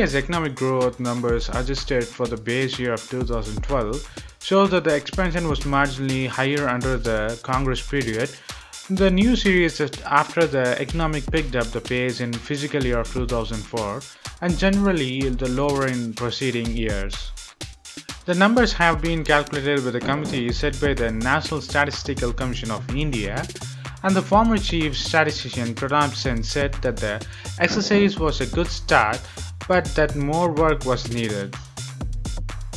India's economic growth numbers adjusted for the base year of 2012 show that the expansion was marginally higher under the Congress period. The new series after the economic picked up the pace in fiscal year of 2004 and generally the lower in preceding years. The numbers have been calculated with a committee set by the National Statistical Commission of India and the former chief statistician Pronab Sen said that the exercise was a good start but that more work was needed.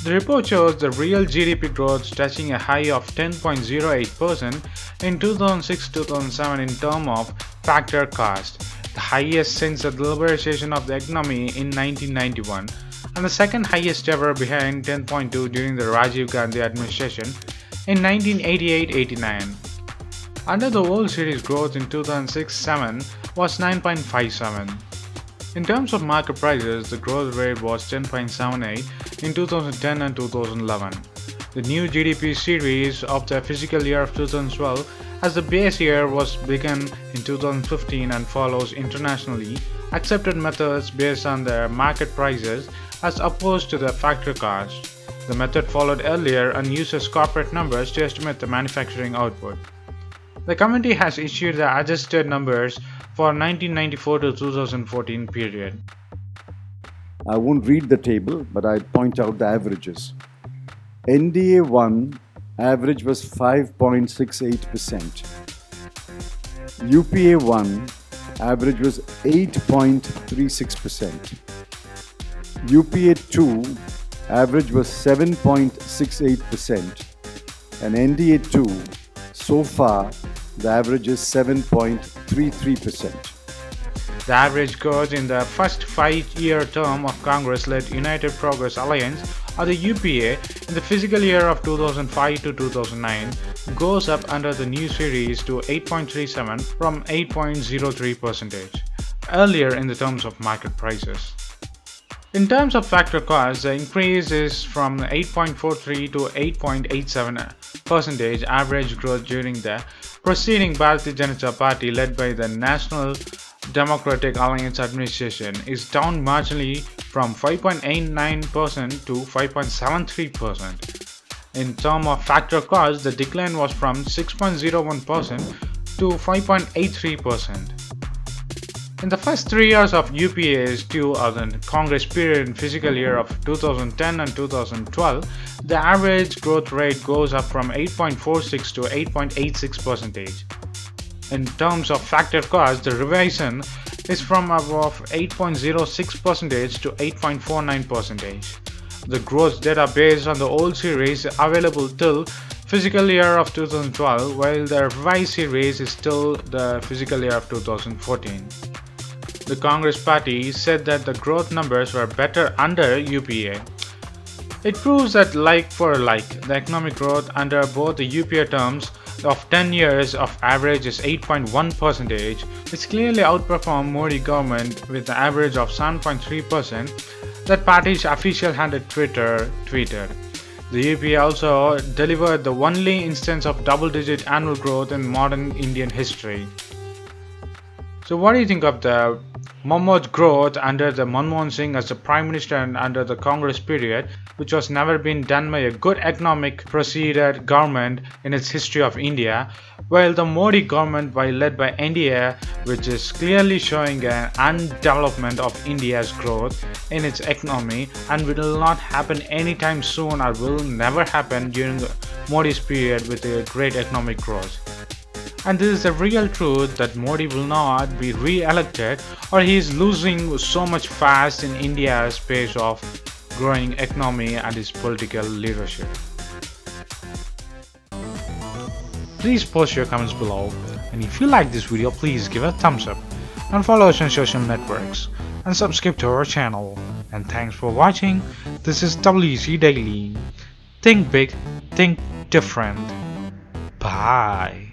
The report shows the real GDP growth touching a high of 10.08% in 2006-2007 in terms of factor cost, the highest since the liberalization of the economy in 1991 and the second highest ever behind 10.2 during the Rajiv Gandhi administration in 1988-89. Under the old series growth in 2006-7 was 9.57. In terms of market prices, the growth rate was 10.78 in 2010 and 2011. The new GDP series of the fiscal year of 2012 as the base year was begun in 2015 and follows internationally accepted methods based on the market prices as opposed to the factor cost. The method followed earlier and uses corporate numbers to estimate the manufacturing output. The committee has issued the adjusted numbers for 1994 to 2014 period. I won't read the table, but I point out the averages. NDA 1 average was 5.68%. UPA 1 average was 8.36%. UPA 2 average was 7.68% and NDA 2 so far the average is 7.33%. The average growth in the first five-year term of Congress-led United Progress Alliance or the UPA in the fiscal year of 2005 to 2009 goes up under the new series to 8.37 from 8.03 percentage earlier in the terms of market prices. In terms of factor cost, the increase is from 8.43 to 8.87 percentage average growth during the preceding Bharatiya Janata Party led by the National Democratic Alliance administration is down marginally from 5.89% to 5.73%. In terms of factor cost, the decline was from 6.01% to 5.83%. In the first three years of UPA's 2000 Congress period in fiscal year of 2010 and 2012, the average growth rate goes up from 8.46 to 8.86 percentage. In terms of factor cost, the revision is from above 8.06 percentage to 8.49 percentage. The growth data based on the old series available till fiscal year of 2012 while the revised series is still the fiscal year of 2014. The Congress party said that the growth numbers were better under UPA. It proves that like for like, the economic growth under both the UPA terms of 10 years of average is 8.1 percentage, which clearly outperformed Modi government with an average of 7.3% that party's official handed Twitter tweeted. The UPA also delivered the only instance of double-digit annual growth in modern Indian history. So what do you think of the Mahmood growth under the Manmohan Singh as the Prime Minister and under the Congress period, which was never been done by a good economic preceded government in its history of India, while the Modi government while led by India, which is clearly showing an undevelopment of India's growth in its economy and will not happen anytime soon or will never happen during Modi's period with a great economic growth. And this is the real truth that Modi will not be re-elected or he is losing so much fast in India's pace of growing economy and his political leadership. Please post your comments below and if you like this video please give a thumbs up and follow us on social networks and subscribe to our channel. And thanks for watching. This is WC Daily. Think big, think different. Bye.